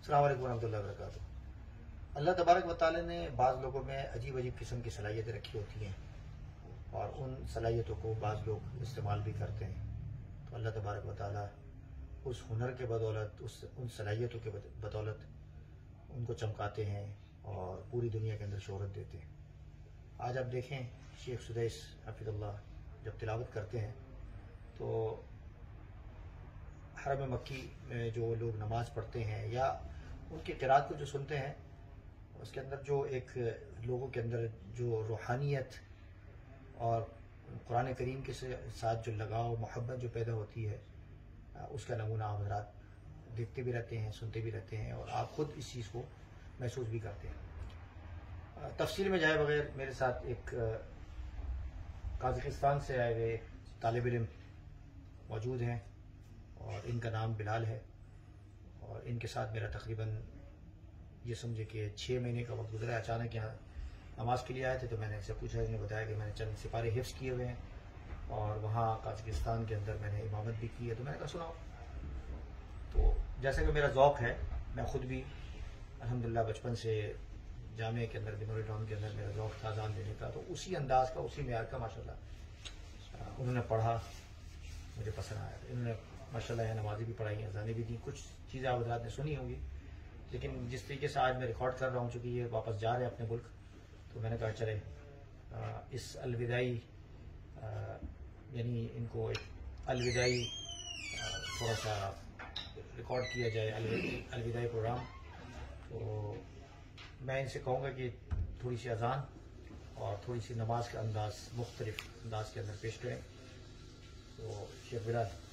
السلام علیکم ورحمۃ اللہ وبرکاتہ۔ اللہ تبارک و تعالی نے بعض لوگوں میں عجیب عجیب قسم کی صلاحیتیں رکھی ہوتی ہیں اور ان صلاحیتوں کو بعض لوگ استعمال بھی کرتے ہیں۔ تو اللہ تبارک و تعالی اس ہنر کے بدولت، اس ان صلاحیتوں کے بدولت ان کو چمکاتے ہیں اور پوری دنیا کے اندر شہرت دیتے ہیں۔ آج آپ دیکھیں، شیخ سدیس حفیظ اللہ جب تلاوت کرتے ہیں تو حرم مکی میں جو لوگ نماز پڑھتے ہیں یا ان کی قرآن کو جو سنتے ہیں، اس کے اندر جو ایک لوگوں کے اندر جو روحانیت اور قرآن کریم کے ساتھ جو لگاؤ، محبت جو پیدا ہوتی ہے، اس کا نمونہ آپ حضرات دیکھتے بھی رہتے ہیں، سنتے بھی رہتے ہیں اور آپ خود اس چیز کو محسوس بھی کرتے ہیں۔ تفصیل میں جائے بغیر میرے ساتھ ایک قازقستان سے آئے ہوئے طالب علم موجود ہیں۔ اور ان کا نام بلال ہے اور ان کے ساتھ میرا تقریباً یہ سمجھے کہ چھ مہینے کا وقت گزرا اچانک یہاں نماز کے لیے آئے تھے تو میں نے ان سے پوچھا، انہوں نے بتایا کہ میں نے چند سپارے حفظ کیے ہوئے ہیں اور وہاں قازقستان کے اندر میں نے امامت بھی کی ہے۔ تو میں نے کہا، سناؤ۔ تو جیسا کہ میرا ذوق ہے، میں خود بھی الحمدللہ بچپن سے جامعہ کے اندر بنوری ٹاؤن کے اندر میرا ذوق تھا اذان دینے کا۔ تو اسی انداز کا، اسی معیار کا، ماشاءاللہ، انہوں نے پڑھا، مجھے پسند آیا۔ انہوں نے ماشاء اللہ یہاں نمازیں بھی پڑھائی ہیں، اذانیں بھی دیں، کچھ چیزیں آپ حضرات نے سنی ہوں گی۔ لیکن جس طریقے سے آج میں ریکارڈ کر رہا ہوں، چونکہ یہ واپس جا رہے ہیں اپنے ملک، تو میں نے کہا چلے اس الوداعی یعنی ان کو ایک الوداعی تھوڑا سا ریکارڈ کیا جائے، الوداعی پروگرام تو میں ان سے کہوں گا کہ تھوڑی سی اذان اور تھوڑی سی نماز کا انداز، مختلف انداز کے اندر پیش کریں۔ تو شیخ بلال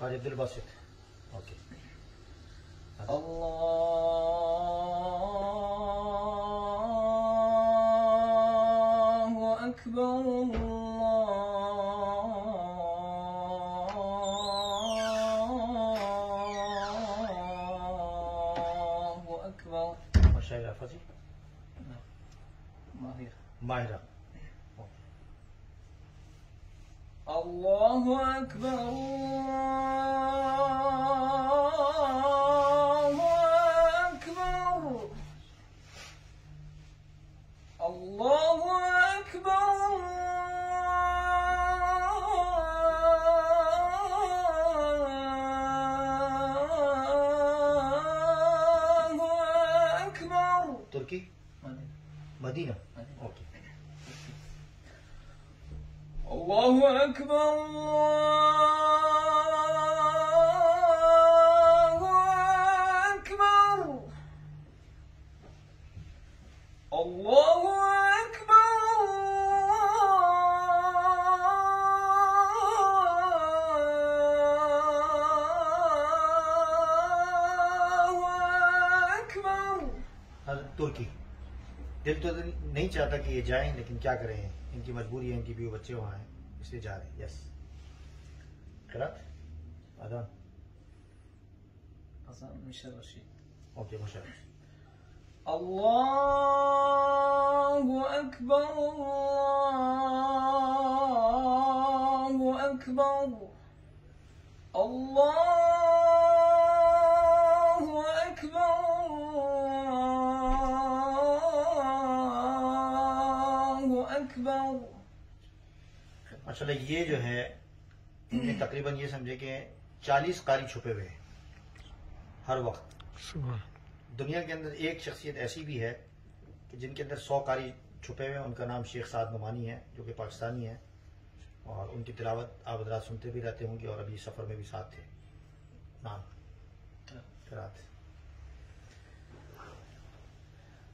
طيب دل بسيط أوكي. الله أكبر الله أكبر. مشاعر فازي ماهر ماهرة. الله أكبر تركي؟ مدينة. أوكي. الله أكبر الله أكبر. الله دل تو نہیں چاہتا کہ یہ جائیں لیکن کیا کریں؟ ان کی مجبوری ہے ان کی بیوی بچے وہاں ہیں اس لیے جا رہے ہیں۔ Yes کرات اذان مشرف رشید۔ Okay مشرف اللہ اکبر اللہ اکبر اللہ اکبر۔ اچھا یہ جو ہے تقریباً یہ سمجھے کہ چالیس قاری چھپے ہوئے ہیں۔ ہر وقت۔ دنیا کے اندر ایک شخصیت ایسی بھی ہے کہ جن کے اندر سو قاری چھپے ہوئے ہیں۔ ان کا نام شیخ سعد نعمانی ہے جو کہ پاکستانی ہے اور ان کی تلاوت آپ حضرات سنتے بھی رہتے ہوں گے اور ابھی سفر میں بھی ساتھ تھے۔ نام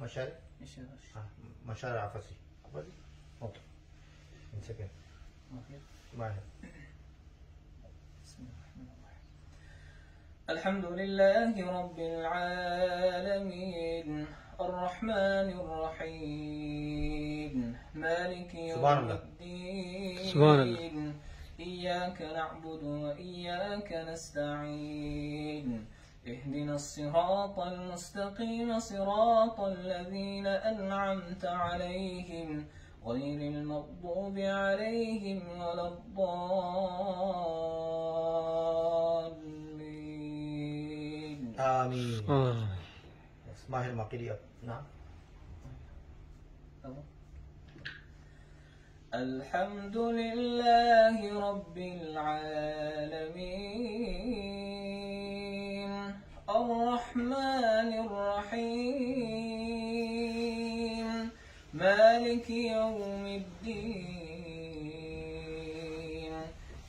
مشاري؟ مشرش آه. مشاري عفسي عفسي؟ Okay one second ما هي؟ بسم الله الرحمن الرحيم الحمد لله رب العالمين الرحمن الرحيم مالك يوم. الدين سبحان الله. إياك نعبد وإياك نستعين اهدنا الصراط المستقيم صراط الذين أنعمت عليهم غير المغضوب عليهم ولا الضالين. آمين. ما هي المقيلية؟ نعم. الحمد لله رب العالمين. مالك يوم الدين.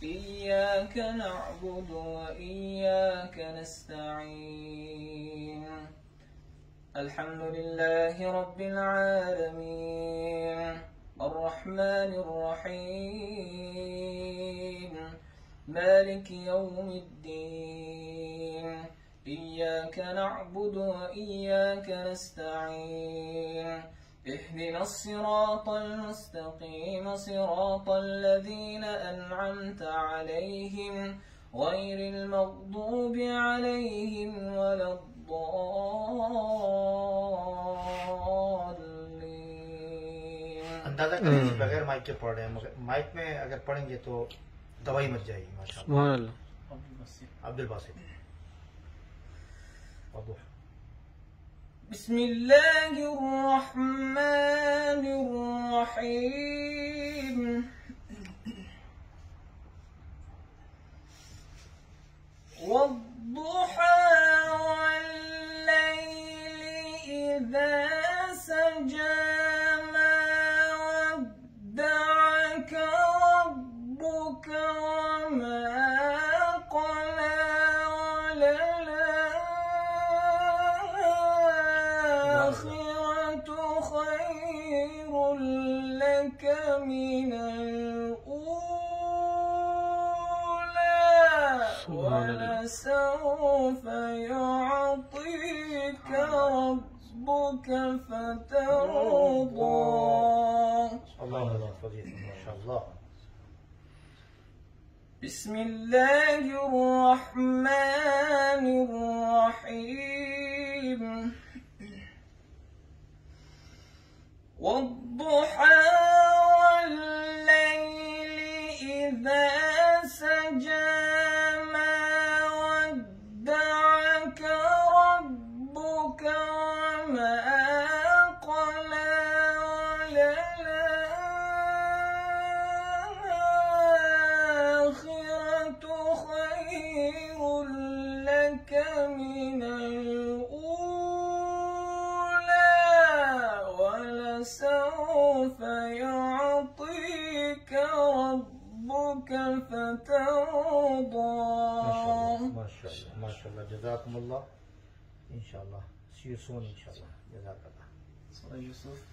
إياك نعبد وإياك نستعين. الحمد لله رب العالمين. الرحمن الرحيم. مالك يوم الدين. إياك نعبد وإياك نستعين. اهدنا الصراط المستقيم صراط الذين أنعمت عليهم غير المغضوب عليهم ولا الضالين अंदाजा करें कि बगैर माइक के पढ़ रहे हैं मगर माइक में अगर पढ़ेंगे तो दवाई मच जाएगी माशा सुभान अल्लाह अब्दुल बासित अब्दुल بسم الله الرحمن الرحيم. والضحى ولسوف يعطيك ربك فترضى. الله الله فضيل ما شاء الله. بسم الله الرحمن فترضى ما شاء الله. ما شاء الله. جزاكم الله. إن شاء الله. See you إن شاء الله. جزاك الله. يوسف